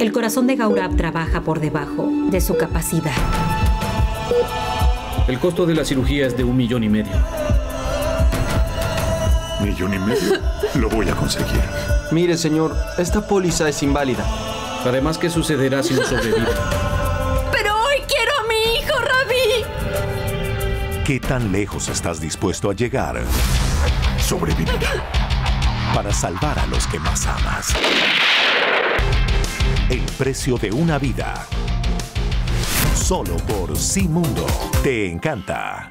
El corazón de Gaurab trabaja por debajo de su capacidad. El costo de la cirugía es de un millón y medio. ¿Millón y medio? Lo voy a conseguir. Mire, señor, esta póliza es inválida. Además, ¿qué sucederá si no sobrevive? Pero hoy quiero a mi hijo, Rabí. ¿Qué tan lejos estás dispuesto a llegar Sobrevivir. Para salvar a los que más amas? El precio de una vida. Solo por Mundo. Te encanta.